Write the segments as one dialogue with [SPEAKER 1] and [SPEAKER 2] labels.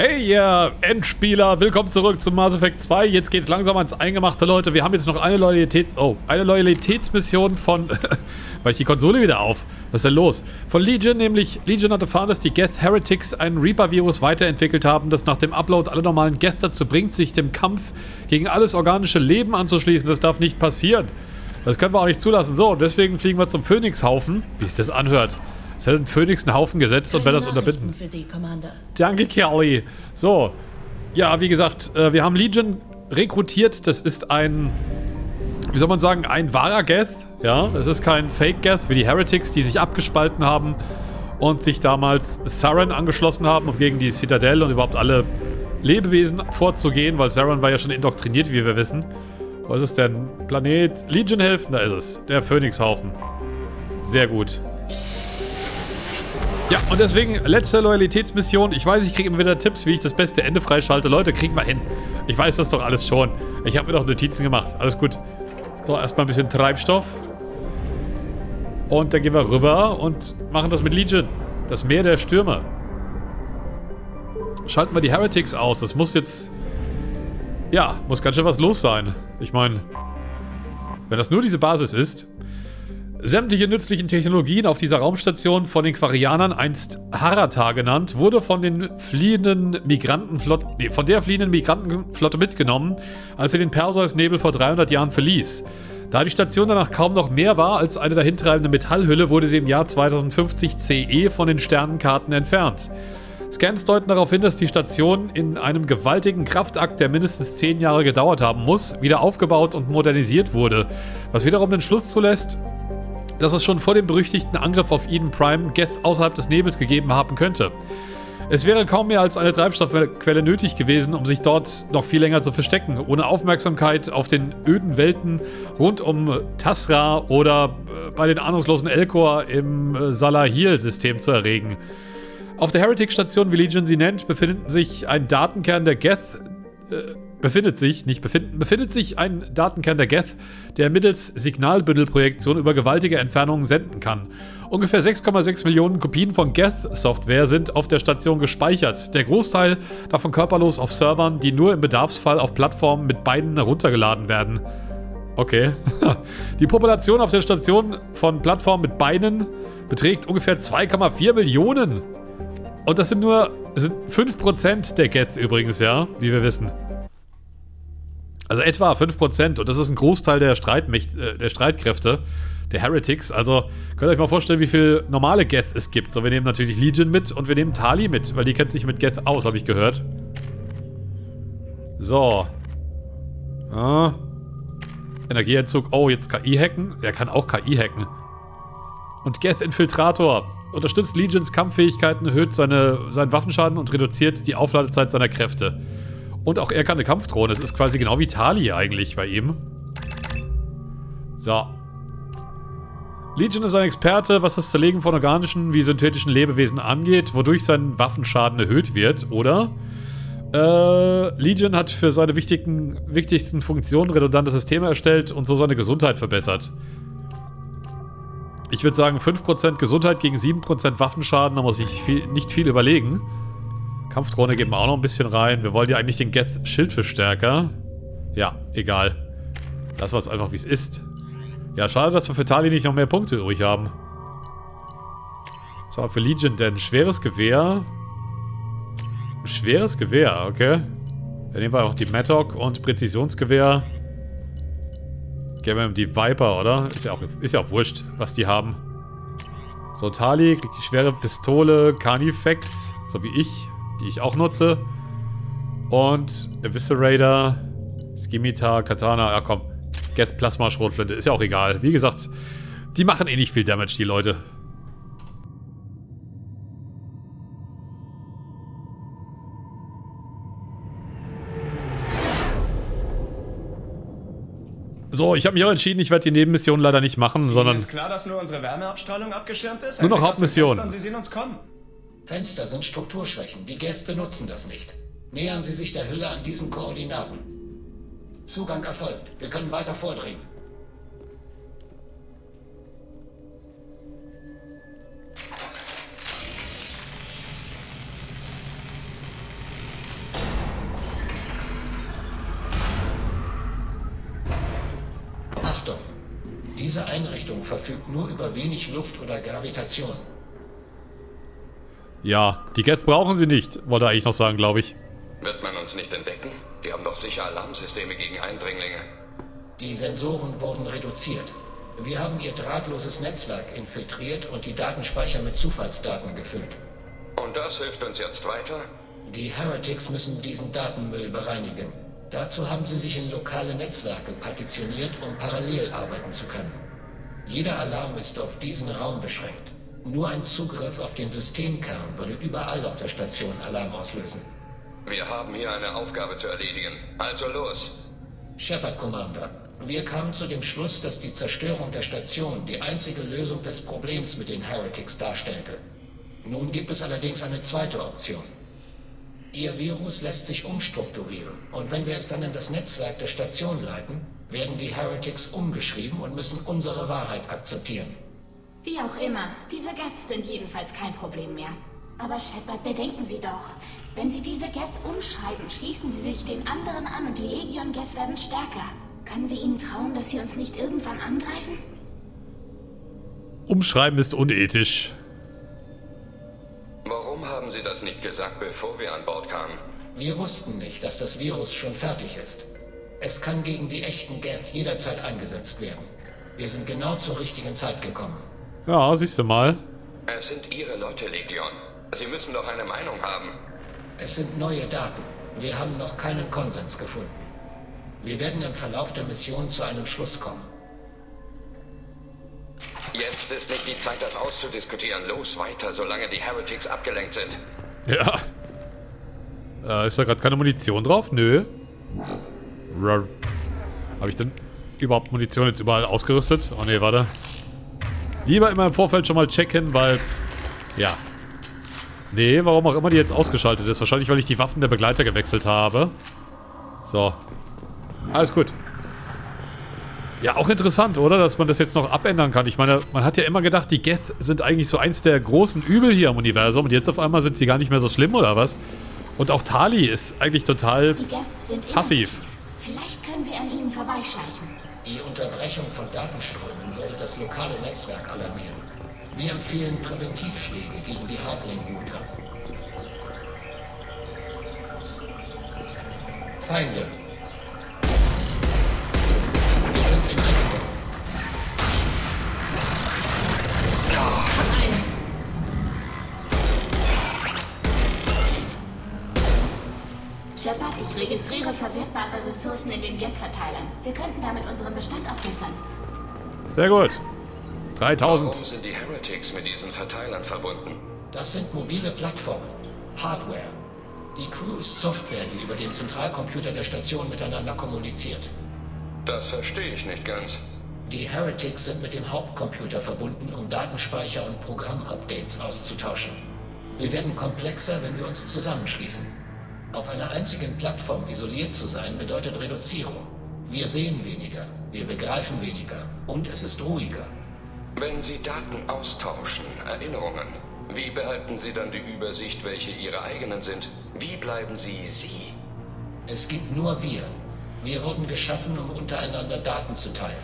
[SPEAKER 1] Hey, ihr Endspieler, willkommen zurück zu Mass Effect 2. Jetzt geht's langsam ans Eingemachte, Leute. Wir haben jetzt noch eine Loyalitäts... Oh, eine Loyalitätsmission von... weil ich die Konsole wieder auf. Was ist denn los? Von Legion, nämlich Legion hat erfahren, dass die Geth Heretics ein Reaper-Virus weiterentwickelt haben, das nach dem Upload alle normalen Geth dazu bringt, sich dem Kampf gegen alles organische Leben anzuschließen. Das darf nicht passieren. Das können wir auch nicht zulassen. So, und deswegen fliegen wir zum Phoenix-Haufen, wie es das anhört. Es hätte ein Phoenix einen Haufen gesetzt und wäre das unterbinden.
[SPEAKER 2] Sie,
[SPEAKER 1] Danke, Kelly. So. Ja, wie gesagt, äh, wir haben Legion rekrutiert. Das ist ein, wie soll man sagen, ein wahrer Geth. Ja, es ist kein Fake-Geth wie die Heretics, die sich abgespalten haben und sich damals Saren angeschlossen haben, um gegen die Citadel und überhaupt alle Lebewesen vorzugehen, weil Saren war ja schon indoktriniert, wie wir wissen. Was ist denn? Planet Legion helfen? Da ist es. Der Phoenix-Haufen. Sehr gut. Ja, und deswegen letzte Loyalitätsmission. Ich weiß, ich kriege immer wieder Tipps, wie ich das beste Ende freischalte. Leute, kriegen wir hin. Ich weiß das doch alles schon. Ich habe mir doch Notizen gemacht. Alles gut. So, erstmal ein bisschen Treibstoff. Und dann gehen wir rüber und machen das mit Legion. Das Meer der Stürme. Schalten wir die Heretics aus. Das muss jetzt... Ja, muss ganz schön was los sein. Ich meine, wenn das nur diese Basis ist... Sämtliche nützlichen Technologien auf dieser Raumstation von den Quarianern, einst Harata genannt, wurde von den fliehenden Migrantenflotte, nee, von der fliehenden Migrantenflotte mitgenommen, als sie den Perseus-Nebel vor 300 Jahren verließ. Da die Station danach kaum noch mehr war als eine dahintreibende Metallhülle, wurde sie im Jahr 2050 CE von den Sternenkarten entfernt. Scans deuten darauf hin, dass die Station in einem gewaltigen Kraftakt, der mindestens 10 Jahre gedauert haben muss, wieder aufgebaut und modernisiert wurde, was wiederum den Schluss zulässt, dass es schon vor dem berüchtigten Angriff auf Eden Prime Geth außerhalb des Nebels gegeben haben könnte. Es wäre kaum mehr als eine Treibstoffquelle nötig gewesen, um sich dort noch viel länger zu verstecken, ohne Aufmerksamkeit auf den öden Welten rund um Tasra oder äh, bei den ahnungslosen Elkor im äh, Salahil-System zu erregen. Auf der Heretic-Station, wie Legion sie nennt, befindet sich ein Datenkern der Geth, äh, befindet sich, nicht befinden, befindet sich ein Datenkern der Geth, der mittels Signalbündelprojektion über gewaltige Entfernungen senden kann. Ungefähr 6,6 Millionen Kopien von Geth-Software sind auf der Station gespeichert. Der Großteil davon körperlos auf Servern, die nur im Bedarfsfall auf Plattformen mit Beinen heruntergeladen werden. Okay. Die Population auf der Station von Plattformen mit Beinen beträgt ungefähr 2,4 Millionen. Und das sind nur sind 5% der Geth übrigens, ja, wie wir wissen. Also etwa 5% und das ist ein Großteil der, äh, der Streitkräfte, der Heretics. Also könnt ihr euch mal vorstellen, wie viel normale Geth es gibt. So, wir nehmen natürlich Legion mit und wir nehmen Tali mit, weil die kennt sich mit Geth aus, habe ich gehört. So. Ah. Energieentzug. Oh, jetzt KI hacken. Er kann auch KI hacken. Und Geth Infiltrator. Unterstützt Legions Kampffähigkeiten, erhöht seine, seinen Waffenschaden und reduziert die Aufladezeit seiner Kräfte. Und auch er kann eine Kampfdrohne. Es ist quasi genau wie Tali eigentlich bei ihm. So. Legion ist ein Experte, was das Zerlegen von organischen wie synthetischen Lebewesen angeht, wodurch sein Waffenschaden erhöht wird, oder? Äh, Legion hat für seine wichtigen, wichtigsten Funktionen redundante Systeme erstellt und so seine Gesundheit verbessert. Ich würde sagen 5% Gesundheit gegen 7% Waffenschaden, da muss ich viel, nicht viel überlegen. Kampfdrohne geben wir auch noch ein bisschen rein. Wir wollen ja eigentlich den Geth Schildverstärker. Ja, egal. Das war es einfach, wie es ist. Ja, schade, dass wir für Tali nicht noch mehr Punkte übrig haben. So, für Legion denn schweres Gewehr. Ein schweres Gewehr, okay. Dann nehmen wir auch die Mattock und Präzisionsgewehr. Geben wir die Viper, oder? Ist ja, auch, ist ja auch wurscht, was die haben. So, Tali kriegt die schwere Pistole Carnifex, so wie ich die ich auch nutze. Und Eviscerator, Skimitar, Katana, ja komm, Geth Plasma Schrotflinte, ist ja auch egal. Wie gesagt, die machen eh nicht viel Damage, die Leute. So, ich habe mich auch entschieden, ich werde die Nebenmission leider nicht machen, sondern...
[SPEAKER 3] Ist klar, dass nur unsere Wärmeabstrahlung abgeschirmt ist?
[SPEAKER 1] Nur noch Hauptmission.
[SPEAKER 3] Sie sehen uns kommen.
[SPEAKER 2] Fenster sind Strukturschwächen, die Gäste benutzen das nicht. Nähern Sie sich der Hülle an diesen Koordinaten. Zugang erfolgt. Wir können weiter vordringen. Achtung! Diese Einrichtung verfügt nur über wenig Luft oder Gravitation.
[SPEAKER 1] Ja, die Geth brauchen sie nicht, wollte er eigentlich noch sagen, glaube ich.
[SPEAKER 4] Wird man uns nicht entdecken? Die haben doch sicher Alarmsysteme gegen Eindringlinge.
[SPEAKER 2] Die Sensoren wurden reduziert. Wir haben ihr drahtloses Netzwerk infiltriert und die Datenspeicher mit Zufallsdaten gefüllt.
[SPEAKER 4] Und das hilft uns jetzt weiter?
[SPEAKER 2] Die Heretics müssen diesen Datenmüll bereinigen. Dazu haben sie sich in lokale Netzwerke partitioniert, um parallel arbeiten zu können. Jeder Alarm ist auf diesen Raum beschränkt. Nur ein Zugriff auf den Systemkern würde überall auf der Station Alarm auslösen.
[SPEAKER 4] Wir haben hier eine Aufgabe zu erledigen. Also los.
[SPEAKER 2] Shepard Commander, wir kamen zu dem Schluss, dass die Zerstörung der Station die einzige Lösung des Problems mit den Heretics darstellte. Nun gibt es allerdings eine zweite Option. Ihr Virus lässt sich umstrukturieren und wenn wir es dann in das Netzwerk der Station leiten, werden die Heretics umgeschrieben und müssen unsere Wahrheit akzeptieren.
[SPEAKER 5] Wie auch immer, diese Geth sind jedenfalls kein Problem mehr. Aber Shepard, bedenken Sie doch. Wenn Sie diese Geth umschreiben, schließen Sie sich den anderen an und die Legion Geth werden stärker. Können wir Ihnen trauen, dass Sie uns nicht irgendwann angreifen?
[SPEAKER 1] Umschreiben ist unethisch.
[SPEAKER 4] Warum haben Sie das nicht gesagt, bevor wir an Bord kamen?
[SPEAKER 2] Wir wussten nicht, dass das Virus schon fertig ist. Es kann gegen die echten Geth jederzeit eingesetzt werden. Wir sind genau zur richtigen Zeit gekommen.
[SPEAKER 1] Ja, siehst du mal.
[SPEAKER 4] Es sind Ihre Leute, Legion. Sie müssen doch eine Meinung haben.
[SPEAKER 2] Es sind neue Daten. Wir haben noch keinen Konsens gefunden. Wir werden im Verlauf der Mission zu einem Schluss kommen.
[SPEAKER 4] Jetzt ist nicht die Zeit, das auszudiskutieren. Los weiter, solange die Heretics abgelenkt sind.
[SPEAKER 1] Ja. Äh, ist da gerade keine Munition drauf? Nö. Habe ich denn überhaupt Munition jetzt überall ausgerüstet? Oh ne, warte. Lieber immer im Vorfeld schon mal checken, weil... Ja. Nee, warum auch immer die jetzt ausgeschaltet ist. Wahrscheinlich, weil ich die Waffen der Begleiter gewechselt habe. So. Alles gut. Ja, auch interessant, oder? Dass man das jetzt noch abändern kann. Ich meine, man hat ja immer gedacht, die Geth sind eigentlich so eins der großen Übel hier im Universum. Und jetzt auf einmal sind sie gar nicht mehr so schlimm, oder was? Und auch Tali ist eigentlich total passiv.
[SPEAKER 5] Vielleicht können wir an ihnen vorbeischleichen.
[SPEAKER 2] Die Unterbrechung von Datenströmen würde das lokale Netzwerk alarmieren. Wir empfehlen Präventivschläge gegen die Hardlink-Router. Feinde.
[SPEAKER 5] Shepard, ich registriere verwertbare Ressourcen in den Geth-Verteilern. Wir könnten damit unseren Bestand aufbessern.
[SPEAKER 1] Sehr gut.
[SPEAKER 4] Warum
[SPEAKER 1] 3000.
[SPEAKER 4] sind die Heretics mit diesen Verteilern verbunden?
[SPEAKER 2] Das sind mobile Plattformen. Hardware. Die Crew ist Software, die über den Zentralcomputer der Station miteinander kommuniziert.
[SPEAKER 4] Das verstehe ich nicht ganz.
[SPEAKER 2] Die Heretics sind mit dem Hauptcomputer verbunden, um Datenspeicher und Programmupdates auszutauschen. Wir werden komplexer, wenn wir uns zusammenschließen. Auf einer einzigen Plattform isoliert zu sein, bedeutet Reduzierung. Wir sehen weniger, wir begreifen weniger und es ist ruhiger.
[SPEAKER 4] Wenn Sie Daten austauschen, Erinnerungen, wie behalten Sie dann die Übersicht, welche Ihre eigenen sind? Wie bleiben Sie Sie?
[SPEAKER 2] Es gibt nur wir. Wir wurden geschaffen, um untereinander Daten zu teilen.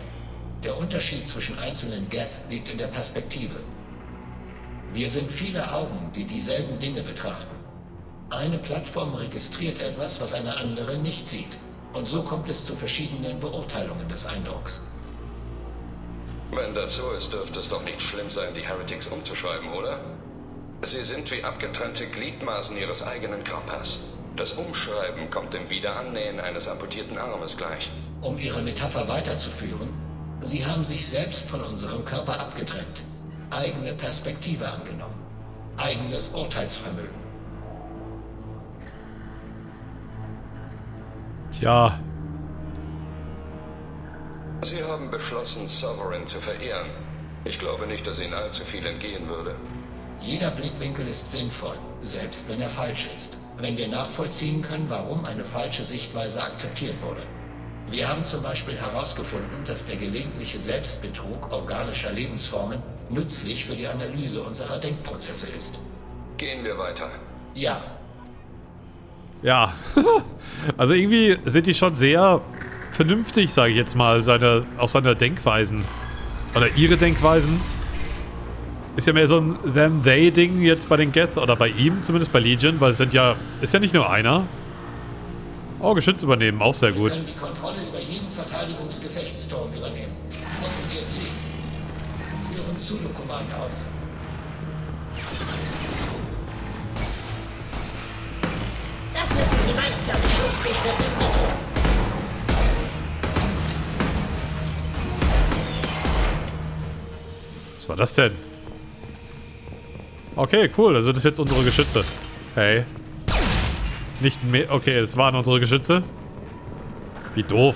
[SPEAKER 2] Der Unterschied zwischen einzelnen Geth liegt in der Perspektive. Wir sind viele Augen, die dieselben Dinge betrachten. Eine Plattform registriert etwas, was eine andere nicht sieht. Und so kommt es zu verschiedenen Beurteilungen des Eindrucks.
[SPEAKER 4] Wenn das so ist, dürfte es doch nicht schlimm sein, die Heretics umzuschreiben, oder? Sie sind wie abgetrennte Gliedmaßen ihres eigenen Körpers. Das Umschreiben kommt dem Wiederannähen eines amputierten Armes gleich.
[SPEAKER 2] Um Ihre Metapher weiterzuführen, Sie haben sich selbst von unserem Körper abgetrennt, eigene Perspektive angenommen, eigenes Urteilsvermögen.
[SPEAKER 1] Tja.
[SPEAKER 4] Sie haben beschlossen, Sovereign zu verehren. Ich glaube nicht, dass Ihnen allzu viel entgehen würde.
[SPEAKER 2] Jeder Blickwinkel ist sinnvoll, selbst wenn er falsch ist. Wenn wir nachvollziehen können, warum eine falsche Sichtweise akzeptiert wurde. Wir haben zum Beispiel herausgefunden, dass der gelegentliche Selbstbetrug organischer Lebensformen nützlich für die Analyse unserer Denkprozesse ist.
[SPEAKER 4] Gehen wir weiter.
[SPEAKER 2] Ja,
[SPEAKER 1] Ja. also irgendwie sind die schon sehr vernünftig, sage ich jetzt mal, seine, auch seine Denkweisen. oder ihre Denkweisen. Ist ja mehr so ein Them-They-Ding jetzt bei den Geth oder bei ihm, zumindest bei Legion, weil es sind ja, ist ja nicht nur einer. Oh, Geschütz übernehmen, auch sehr
[SPEAKER 2] Wir
[SPEAKER 1] gut.
[SPEAKER 2] können die Kontrolle über jeden Verteidigungsgefechtsturm übernehmen. Drücken wir C. Führen Zulu-Command aus.
[SPEAKER 1] Was war das denn? Okay, cool. Also das sind jetzt unsere Geschütze. Hey. Nicht mehr... Okay, das waren unsere Geschütze. Wie doof.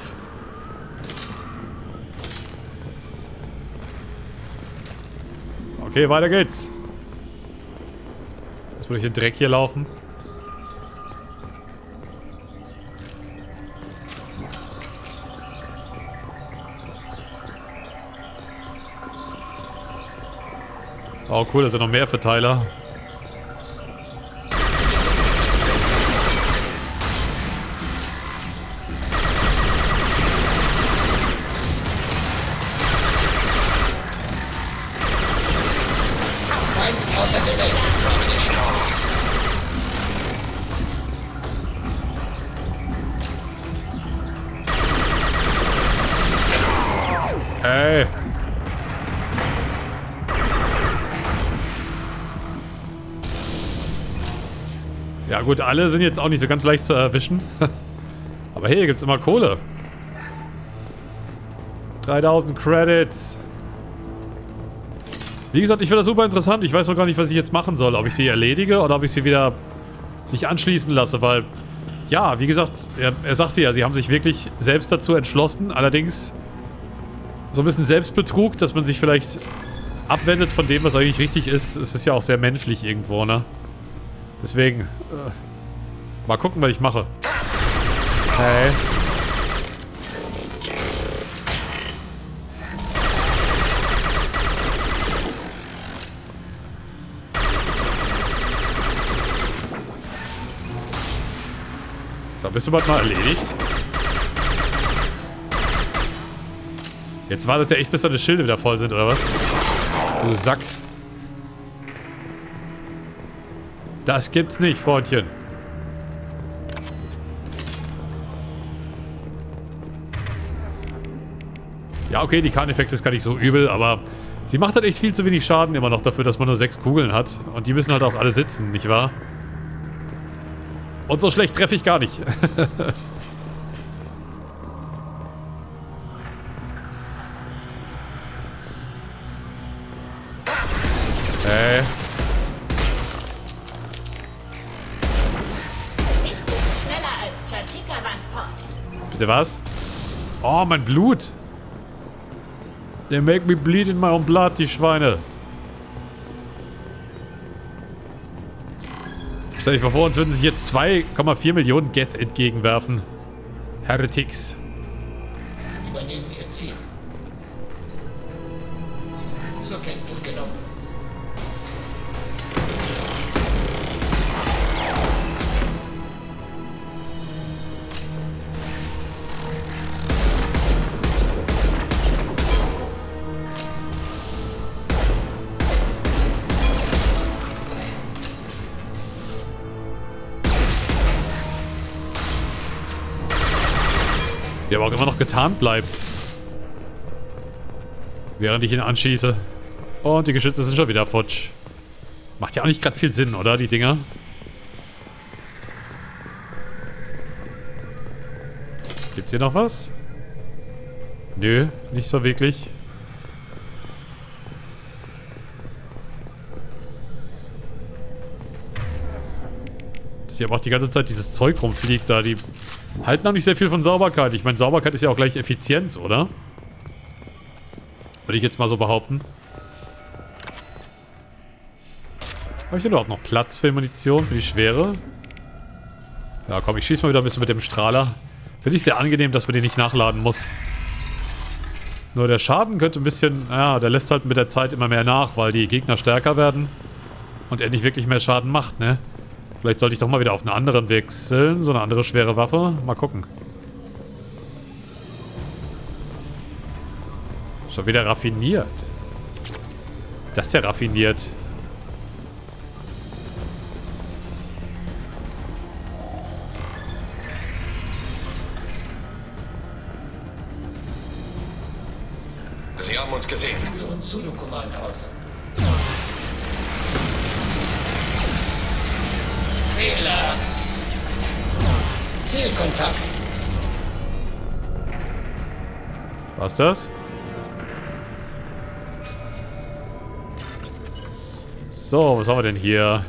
[SPEAKER 1] Okay, weiter geht's. Jetzt muss ich den Dreck hier laufen. Oh cool, da sind noch mehr Verteiler. Gut, alle sind jetzt auch nicht so ganz leicht zu erwischen. Aber hey, hier gibt's immer Kohle. 3000 Credits. Wie gesagt, ich finde das super interessant. Ich weiß noch gar nicht, was ich jetzt machen soll. Ob ich sie erledige oder ob ich sie wieder sich anschließen lasse, weil... Ja, wie gesagt, er, er sagte ja, sie haben sich wirklich selbst dazu entschlossen. Allerdings so ein bisschen Selbstbetrug, dass man sich vielleicht abwendet von dem, was eigentlich richtig ist. Es ist ja auch sehr menschlich irgendwo, ne? Deswegen, äh, mal gucken, was ich mache. Hey. So, bist du bald mal erledigt? Jetzt wartet er echt, bis deine Schilde wieder voll sind, oder was? Du Sack. Das gibt's nicht, Freundchen. Ja, okay, die Carnifex ist gar nicht so übel, aber sie macht halt echt viel zu wenig Schaden immer noch dafür, dass man nur sechs Kugeln hat. Und die müssen halt auch alle sitzen, nicht wahr? Und so schlecht treffe ich gar nicht. bitte was? Oh, mein Blut. They make me bleed in my own blood, die Schweine. Stell dich mal vor, uns würden sich jetzt 2,4 Millionen Geth entgegenwerfen. Heretics.
[SPEAKER 2] Übernehmen ihr Ziel. Zur Kenntnis genommen.
[SPEAKER 1] Aber auch immer noch getarnt bleibt. Während ich ihn anschieße. Und die Geschütze sind schon wieder futsch. Macht ja auch nicht gerade viel Sinn, oder? Die Dinger. Gibt's hier noch was? Nö, nicht so wirklich. Dass hier aber auch die ganze Zeit dieses Zeug rumfliegt da. Die halten auch nicht sehr viel von Sauberkeit. Ich meine, Sauberkeit ist ja auch gleich Effizienz, oder? Würde ich jetzt mal so behaupten. Habe ich denn überhaupt noch Platz für Munition, für die Schwere? Ja, komm, ich schieße mal wieder ein bisschen mit dem Strahler. Finde ich sehr angenehm, dass man den nicht nachladen muss. Nur der Schaden könnte ein bisschen... Ja, der lässt halt mit der Zeit immer mehr nach, weil die Gegner stärker werden. Und er nicht wirklich mehr Schaden macht, ne? Vielleicht sollte ich doch mal wieder auf einen anderen wechseln. So eine andere schwere Waffe. Mal gucken. Schon wieder raffiniert. Das ist ja raffiniert.
[SPEAKER 4] Sie haben uns gesehen.
[SPEAKER 2] Führen Pseudo-Command aus. Fehler! Zielkontakt!
[SPEAKER 1] Was das? So, was haben wir denn hier?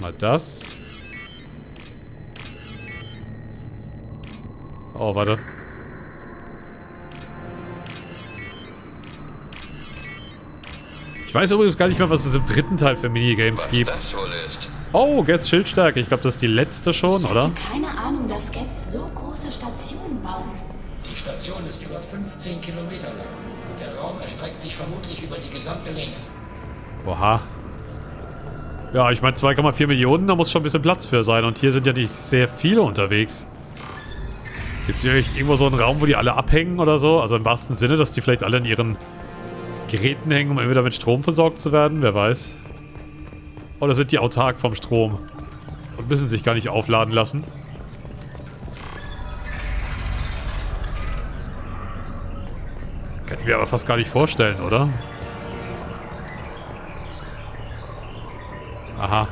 [SPEAKER 1] Mal das. Oh, warte. Ich weiß übrigens gar nicht mehr, was es im dritten Teil für Minigames
[SPEAKER 4] Was
[SPEAKER 1] gibt.
[SPEAKER 4] das wohl ist.
[SPEAKER 1] Oh, Guess Schildstärke. Ich glaube, das ist die letzte schon, oder?
[SPEAKER 5] Keine Ahnung, dass Geth so große Stationen bauen.
[SPEAKER 2] Die Station ist über 15 Kilometer lang. Der Raum erstreckt sich vermutlich über die gesamte Länge.
[SPEAKER 1] Oha. Ja, ich meine 2,4 Millionen, da muss schon ein bisschen Platz für sein. Und hier sind ja nicht sehr viele unterwegs. Gibt es irgendwo so einen Raum, wo die alle abhängen oder so? Also im wahrsten Sinne, dass die vielleicht alle in ihren Geräten hängen, um wieder mit Strom versorgt zu werden? Wer weiß. Oder sind die autark vom Strom? Und müssen sich gar nicht aufladen lassen? Kann ich mir aber fast gar nicht vorstellen, oder? Aha.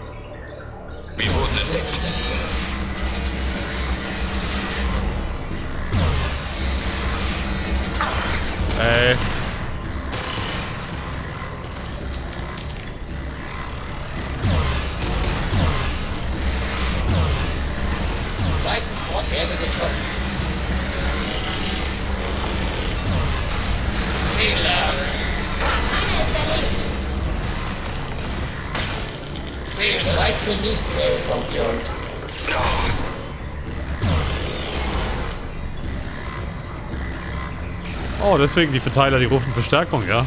[SPEAKER 2] Fehl bereit für Nicht-Funktion.
[SPEAKER 1] Oh, deswegen die Verteiler, die rufen Verstärkung, ja.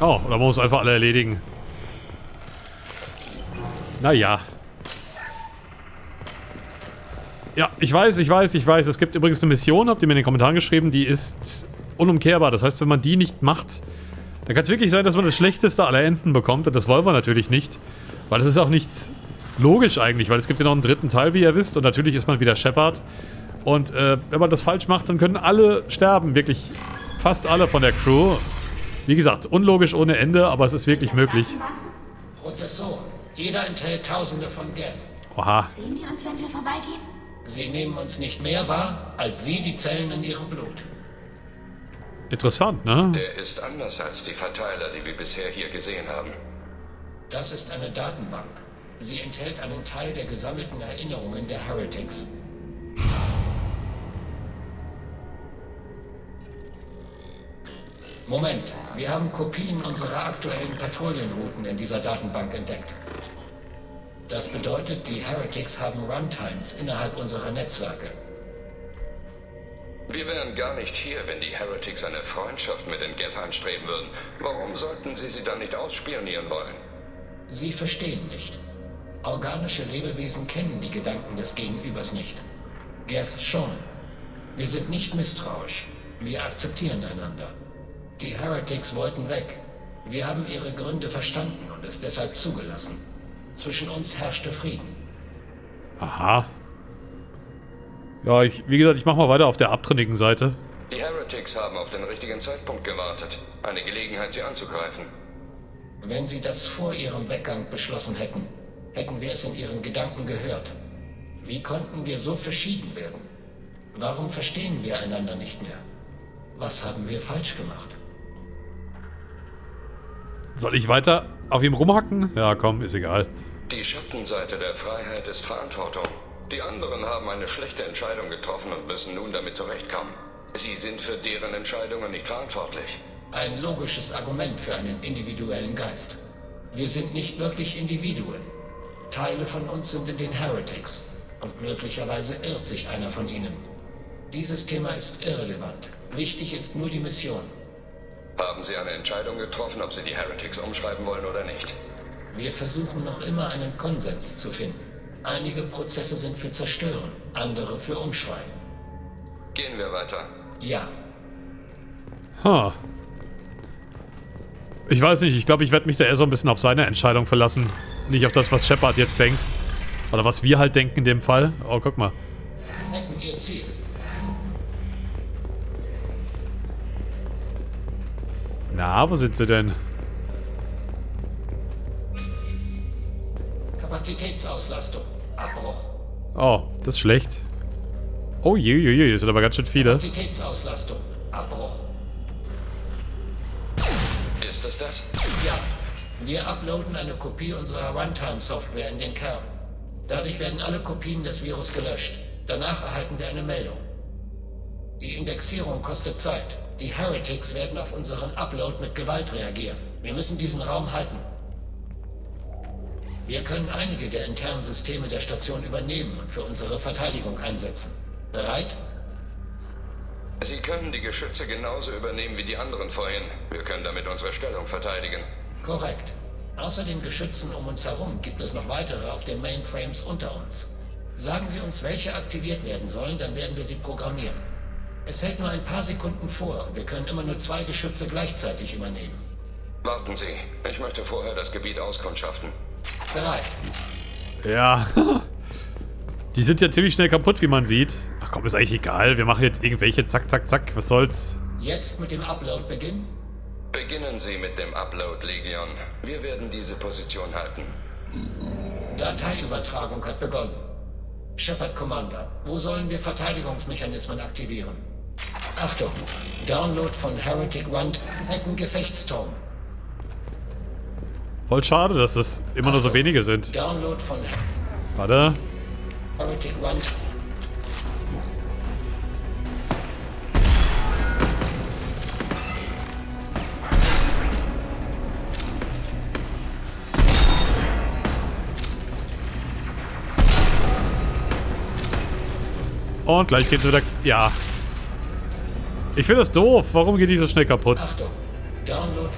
[SPEAKER 1] Oh, oder man muss einfach alle erledigen. Naja. Ja, ich weiß, ich weiß, ich weiß. Es gibt übrigens eine Mission, habt ihr mir in den Kommentaren geschrieben, die ist unumkehrbar. Das heißt, wenn man die nicht macht, dann kann es wirklich sein, dass man das schlechteste aller Enden bekommt. Und das wollen wir natürlich nicht. Weil das ist auch nicht logisch eigentlich, weil es gibt ja noch einen dritten Teil, wie ihr wisst. Und natürlich ist man wieder Shepard. Und äh, wenn man das falsch macht, dann können alle sterben. Wirklich fast alle von der Crew. Wie gesagt, unlogisch ohne Ende, aber es ist wirklich möglich.
[SPEAKER 2] Prozessoren. Jeder enthält Tausende von Geth.
[SPEAKER 1] Oha.
[SPEAKER 5] Sehen die uns, wenn wir vorbeigehen?
[SPEAKER 2] Sie nehmen uns nicht mehr wahr, als Sie die Zellen in Ihrem Blut.
[SPEAKER 1] Interessant, ne?
[SPEAKER 4] Der ist anders als die Verteiler, die wir bisher hier gesehen haben.
[SPEAKER 2] Das ist eine Datenbank. Sie enthält einen Teil der gesammelten Erinnerungen der Heretics. Moment, wir haben Kopien unserer aktuellen Patrouillenrouten in dieser Datenbank entdeckt. Das bedeutet, die Heretics haben Runtimes innerhalb unserer Netzwerke.
[SPEAKER 4] Wir wären gar nicht hier, wenn die Heretics eine Freundschaft mit den Geth anstreben würden. Warum sollten sie sie dann nicht ausspionieren wollen?
[SPEAKER 2] Sie verstehen nicht. Organische Lebewesen kennen die Gedanken des Gegenübers nicht. Geth schon. Wir sind nicht misstrauisch. Wir akzeptieren einander. Die Heretics wollten weg. Wir haben ihre Gründe verstanden und es deshalb zugelassen. Zwischen uns herrschte Frieden.
[SPEAKER 1] Aha. Ja, ich, wie gesagt, ich mach mal weiter auf der abtrünnigen Seite.
[SPEAKER 4] Die Heretics haben auf den richtigen Zeitpunkt gewartet. Eine Gelegenheit, sie anzugreifen.
[SPEAKER 2] Wenn sie das vor ihrem Weggang beschlossen hätten, hätten wir es in ihren Gedanken gehört. Wie konnten wir so verschieden werden? Warum verstehen wir einander nicht mehr? Was haben wir falsch gemacht?
[SPEAKER 1] Soll ich weiter auf ihm rumhacken? Ja, komm, ist egal.
[SPEAKER 4] Die Schattenseite der Freiheit ist Verantwortung. Die anderen haben eine schlechte Entscheidung getroffen und müssen nun damit zurechtkommen. Sie sind für deren Entscheidungen nicht verantwortlich.
[SPEAKER 2] Ein logisches Argument für einen individuellen Geist. Wir sind nicht wirklich Individuen. Teile von uns sind in den Heretics und möglicherweise irrt sich einer von ihnen. Dieses Thema ist irrelevant. Wichtig ist nur die Mission.
[SPEAKER 4] Haben Sie eine Entscheidung getroffen, ob Sie die Heretics umschreiben wollen oder nicht?
[SPEAKER 2] Wir versuchen noch immer einen Konsens zu finden. Einige Prozesse sind für Zerstören, andere für Umschreiben.
[SPEAKER 4] Gehen wir weiter.
[SPEAKER 2] Ja,
[SPEAKER 1] Ha. Ich weiß nicht, ich glaube, ich werde mich da eher so ein bisschen auf seine Entscheidung verlassen. Nicht auf das, was Shepard jetzt denkt. Oder was wir halt denken in dem Fall. Oh, guck mal.
[SPEAKER 2] hacken Ihr Ziel.
[SPEAKER 1] Na, wo sind sie denn?
[SPEAKER 2] Kapazitätsauslastung. Abbruch.
[SPEAKER 1] Oh, das ist schlecht. Oh je, je, je, das sind aber ganz schön viele.
[SPEAKER 2] Kapazitätsauslastung. Abbruch.
[SPEAKER 4] Ist es das?
[SPEAKER 2] Ja, wir uploaden eine Kopie unserer Runtime-Software in den Kern. Dadurch werden alle Kopien des Virus gelöscht. Danach erhalten wir eine Meldung. Die Indexierung kostet Zeit. Die Heretics werden auf unseren Upload mit Gewalt reagieren. Wir müssen diesen Raum halten. Wir können einige der internen Systeme der Station übernehmen und für unsere Verteidigung einsetzen. Bereit?
[SPEAKER 4] Sie können die Geschütze genauso übernehmen wie die anderen vorhin. Wir können damit unsere Stellung verteidigen.
[SPEAKER 2] Korrekt. Außer den Geschützen um uns herum gibt es noch weitere auf den Mainframes unter uns. Sagen Sie uns, welche aktiviert werden sollen, dann werden wir sie programmieren. Es hält nur ein paar Sekunden vor und wir können immer nur zwei Geschütze gleichzeitig übernehmen.
[SPEAKER 4] Warten Sie. Ich möchte vorher das Gebiet auskundschaften.
[SPEAKER 2] Bereit.
[SPEAKER 1] Ja. Die sind ja ziemlich schnell kaputt, wie man sieht. Ach komm, ist eigentlich egal. Wir machen jetzt irgendwelche zack, zack, zack. Was soll's?
[SPEAKER 2] Jetzt mit dem Upload beginnen?
[SPEAKER 4] Beginnen Sie mit dem Upload, Legion. Wir werden diese Position halten.
[SPEAKER 2] Dateiübertragung hat begonnen. Shepard Commander, wo sollen wir Verteidigungsmechanismen aktivieren? Achtung! Download von Heretic Run Hacken Gefechtsturm.
[SPEAKER 1] Voll schade, dass es immer nur so wenige sind. Warte. Und gleich geht's wieder... Ja. Ich finde das doof. Warum geht die so schnell kaputt?
[SPEAKER 2] Achtung! Download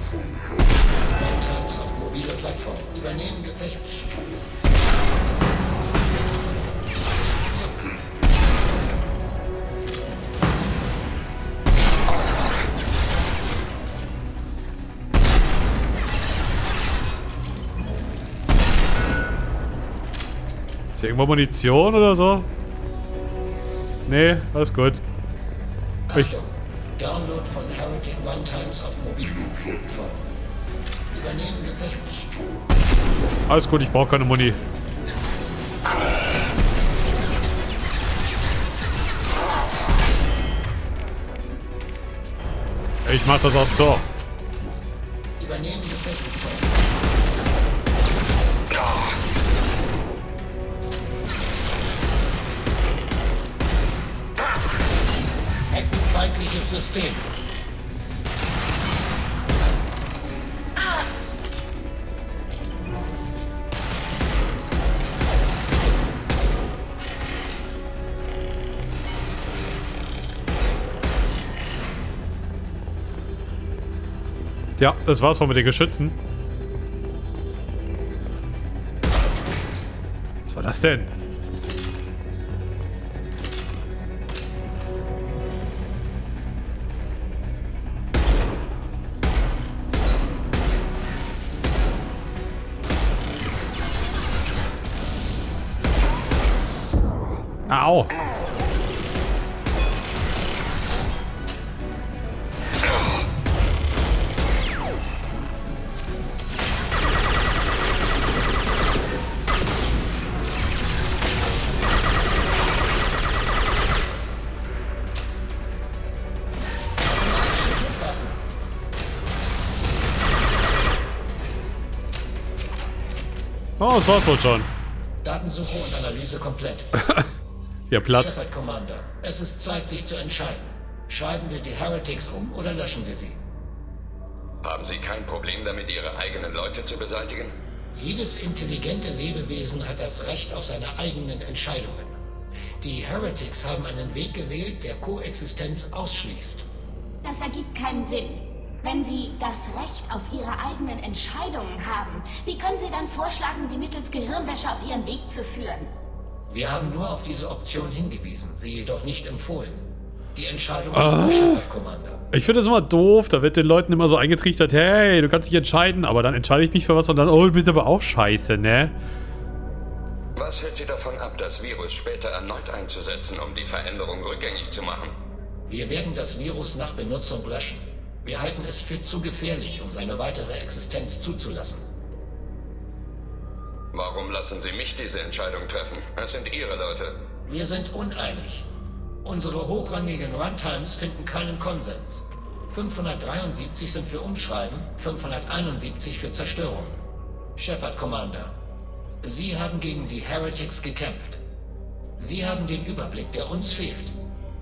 [SPEAKER 2] Übernehmen.
[SPEAKER 1] Ist hier irgendwo Munition oder so? Nee, alles gut. Ich,
[SPEAKER 2] Achtung! Download von Heretic Runtimes auf mobile Plattform. Übernehmen Gefechts.
[SPEAKER 1] Alles gut, ich brauche keine Muni. Ich mach das auch so.
[SPEAKER 2] Übernehmen Gefechtsturm. Hacken feindliches System.
[SPEAKER 1] Ja, das war's wohl mit den Geschützen. Was war das denn? Au! Oh, das war's wohl schon.
[SPEAKER 2] Datensuche und Analyse komplett.
[SPEAKER 1] Hier, Platz.
[SPEAKER 2] Shepard Commander, es ist Zeit, sich zu entscheiden. Schreiben wir die Heretics um oder löschen wir sie?
[SPEAKER 4] Haben Sie kein Problem damit, Ihre eigenen Leute zu beseitigen?
[SPEAKER 2] Jedes intelligente Lebewesen hat das Recht auf seine eigenen Entscheidungen. Die Heretics haben einen Weg gewählt, der Koexistenz ausschließt.
[SPEAKER 5] Das ergibt keinen Sinn. Wenn Sie das Recht auf Ihre eigenen Entscheidungen haben, wie können Sie dann vorschlagen, sie mittels Gehirnwäsche auf Ihren Weg zu führen?
[SPEAKER 2] Wir haben nur auf diese Option hingewiesen, sie jedoch nicht empfohlen. Die Entscheidung ah. Shepard, Commander.
[SPEAKER 1] Ich finde das immer doof, da wird den Leuten immer so eingetrichtert, hey, du kannst dich entscheiden, aber dann entscheide ich mich für was und dann, oh, du bist aber auch scheiße, ne?
[SPEAKER 4] Was hält Sie davon ab, das Virus später erneut einzusetzen, um die Veränderung rückgängig zu machen?
[SPEAKER 2] Wir werden das Virus nach Benutzung löschen. Wir halten es für zu gefährlich, um seine weitere Existenz zuzulassen.
[SPEAKER 4] Warum lassen Sie mich diese Entscheidung treffen? Es sind Ihre Leute.
[SPEAKER 2] Wir sind uneinig. Unsere hochrangigen Runtimes finden keinen Konsens. 573 sind für Umschreiben, 571 für Zerstörung. Shepard Commander, Sie haben gegen die Heretics gekämpft. Sie haben den Überblick, der uns fehlt.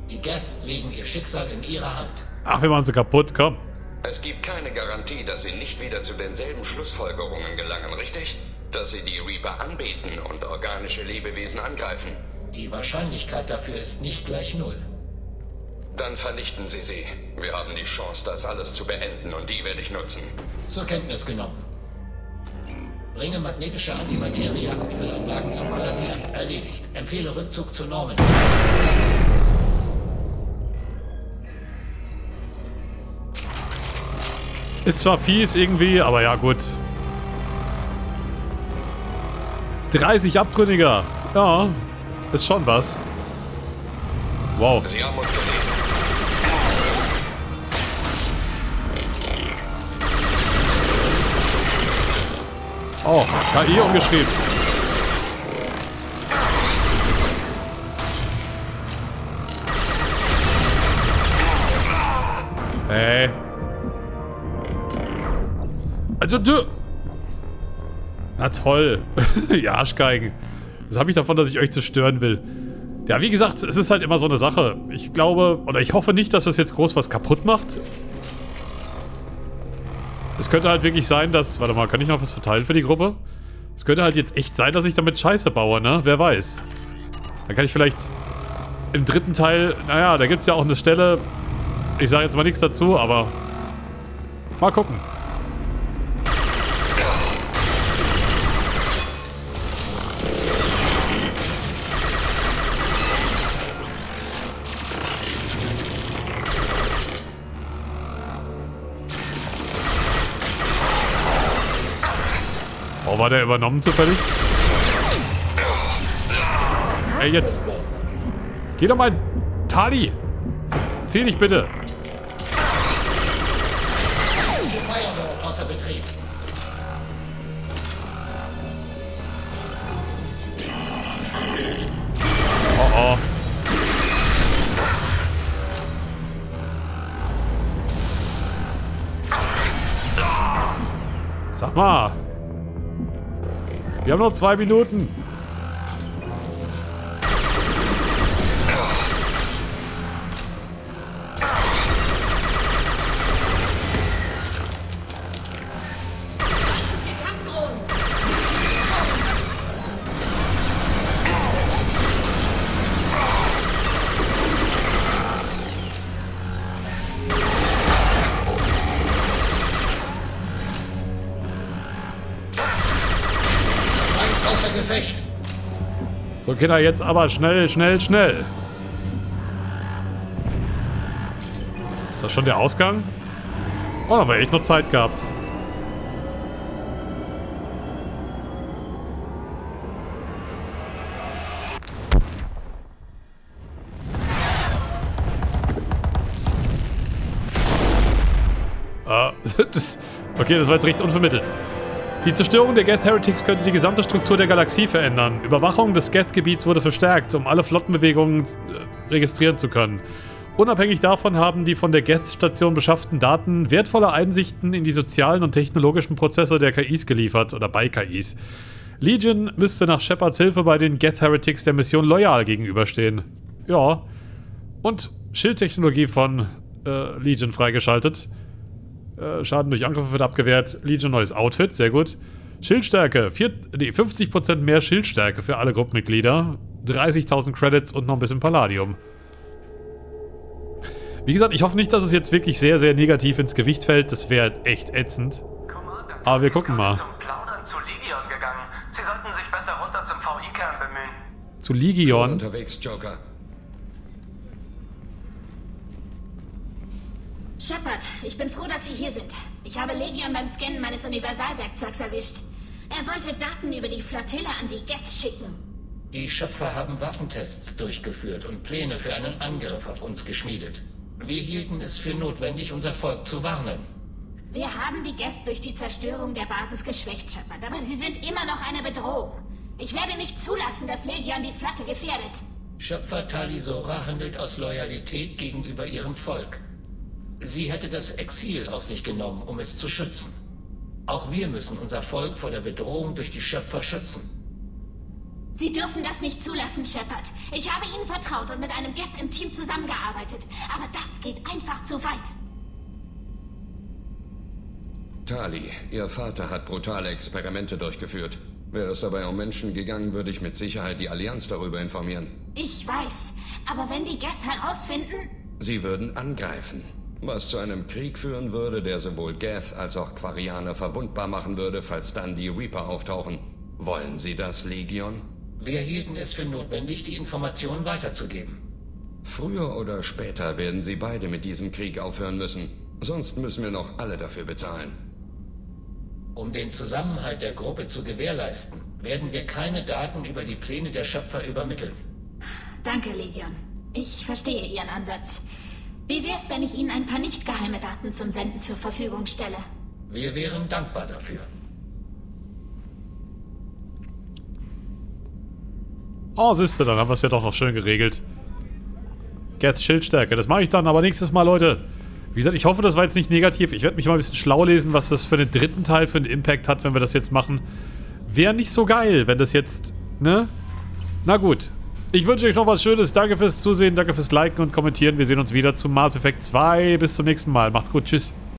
[SPEAKER 2] Die Geth legen ihr Schicksal in Ihrer Hand.
[SPEAKER 1] Ach, wir machen sie kaputt, komm.
[SPEAKER 4] Es gibt keine Garantie, dass Sie nicht wieder zu denselben Schlussfolgerungen gelangen, richtig? Dass Sie die Reaper anbeten und organische Lebewesen angreifen.
[SPEAKER 2] Die Wahrscheinlichkeit dafür ist nicht gleich null.
[SPEAKER 4] Dann vernichten Sie sie. Wir haben die Chance, das alles zu beenden und die werde ich nutzen.
[SPEAKER 2] Zur Kenntnis genommen. Bringe magnetische Antimaterie-Abfüllanlagen zum Kollabieren. Erledigt. Empfehle Rückzug zu Norman.
[SPEAKER 1] Ist zwar fies irgendwie, aber ja gut. 30 Abtrünniger. Ja, ist schon was. Wow.
[SPEAKER 4] Sie haben uns gesehen.
[SPEAKER 1] Oh, KI umgeschrieben. Hey. Also du... Na toll. ja, Arschgeigen. Was habe ich davon, dass ich euch zerstören will? Ja, wie gesagt, es ist halt immer so eine Sache. Ich glaube, oder ich hoffe nicht, dass das jetzt groß was kaputt macht. Es könnte halt wirklich sein, dass... Warte mal, kann ich noch was verteilen für die Gruppe? Es könnte halt jetzt echt sein, dass ich damit Scheiße baue, ne? Wer weiß. Dann kann ich vielleicht im dritten Teil... Naja, da gibt es ja auch eine Stelle... Ich sage jetzt mal nichts dazu, aber... Mal gucken. War der übernommen zufällig? Ey, jetzt. Geh doch mal. Tali. Zieh dich bitte. Oh oh. Sag mal. Wir haben noch zwei Minuten. Kinder, jetzt aber schnell, schnell, schnell. Ist das schon der Ausgang? Oh, da haben wir echt noch Zeit gehabt. Ah, das, okay, das war jetzt recht unvermittelt. Die Zerstörung der Geth Heretics könnte die gesamte Struktur der Galaxie verändern. Überwachung des Geth-Gebiets wurde verstärkt, um alle Flottenbewegungen äh, registrieren zu können. Unabhängig davon haben die von der Geth-Station beschafften Daten wertvolle Einsichten in die sozialen und technologischen Prozesse der KIs geliefert oder bei KIs. Legion müsste nach Shepards Hilfe bei den Geth Heretics der Mission loyal gegenüberstehen. Ja. Und Schildtechnologie von äh, Legion freigeschaltet. Äh, Schaden durch Angriffe wird abgewehrt. Legion neues Outfit, sehr gut. Schildstärke, vier, nee, 50% mehr Schildstärke für alle Gruppenmitglieder. 30.000 Credits und noch ein bisschen Palladium. Wie gesagt, ich hoffe nicht, dass es jetzt wirklich sehr, sehr negativ ins Gewicht fällt. Das wäre echt ätzend. Aber wir gucken mal.
[SPEAKER 6] Zum Plaudern zu Legion gegangen. Sie sollten sich besser runter zum VI-Kern bemühen.
[SPEAKER 1] Zu
[SPEAKER 4] Schon
[SPEAKER 1] Legion.
[SPEAKER 4] unterwegs, Joker.
[SPEAKER 5] Shepard, ich bin froh, dass Sie hier sind. Ich habe Legion beim Scannen meines Universalwerkzeugs erwischt. Er wollte Daten über die Flottille an die Geth schicken.
[SPEAKER 2] Die Schöpfer haben Waffentests durchgeführt und Pläne für einen Angriff auf uns geschmiedet. Wir hielten es für notwendig, unser Volk zu warnen.
[SPEAKER 5] Wir haben die Geth durch die Zerstörung der Basis geschwächt, Shepard, aber sie sind immer noch eine Bedrohung. Ich werde nicht zulassen, dass Legion die Flotte gefährdet.
[SPEAKER 2] Schöpfer Talisora handelt aus Loyalität gegenüber ihrem Volk. Sie hätte das Exil auf sich genommen, um es zu schützen. Auch wir müssen unser Volk vor der Bedrohung durch die Schöpfer schützen.
[SPEAKER 5] Sie dürfen das nicht zulassen, Shepard. Ich habe Ihnen vertraut und mit einem Geth im Team zusammengearbeitet. Aber das geht einfach zu weit.
[SPEAKER 4] Tali, Ihr Vater hat brutale Experimente durchgeführt. Wäre es dabei um Menschen gegangen, würde ich mit Sicherheit die Allianz darüber informieren.
[SPEAKER 5] Ich weiß. Aber wenn die Geth herausfinden...
[SPEAKER 4] Sie würden angreifen. Was zu einem Krieg führen würde, der sowohl Geth als auch Quarianer verwundbar machen würde, falls dann die Reaper auftauchen. Wollen Sie das, Legion?
[SPEAKER 2] Wir hielten es für notwendig, die Informationen weiterzugeben.
[SPEAKER 4] Früher oder später werden Sie beide mit diesem Krieg aufhören müssen. Sonst müssen wir noch alle dafür bezahlen.
[SPEAKER 2] Um den Zusammenhalt der Gruppe zu gewährleisten, werden wir keine Daten über die Pläne der Schöpfer übermitteln.
[SPEAKER 5] Danke, Legion. Ich verstehe Ihren Ansatz. Wie wär's, wenn ich Ihnen ein paar nicht geheime Daten zum Senden zur Verfügung stelle?
[SPEAKER 2] Wir wären dankbar dafür.
[SPEAKER 1] Oh, siehste, dann haben wir es ja doch noch schön geregelt. Geths Schildstärke. Das mache ich dann aber nächstes Mal, Leute. Wie gesagt, ich hoffe, das war jetzt nicht negativ. Ich werde mich mal ein bisschen schlau lesen, was das für den dritten Teil für einen Impact hat, wenn wir das jetzt machen. Wäre nicht so geil, wenn das jetzt, ne? Na gut. Ich wünsche euch noch was Schönes. Danke fürs Zusehen, danke fürs Liken und Kommentieren. Wir sehen uns wieder zum Mass Effect 2. Bis zum nächsten Mal. Macht's gut. Tschüss.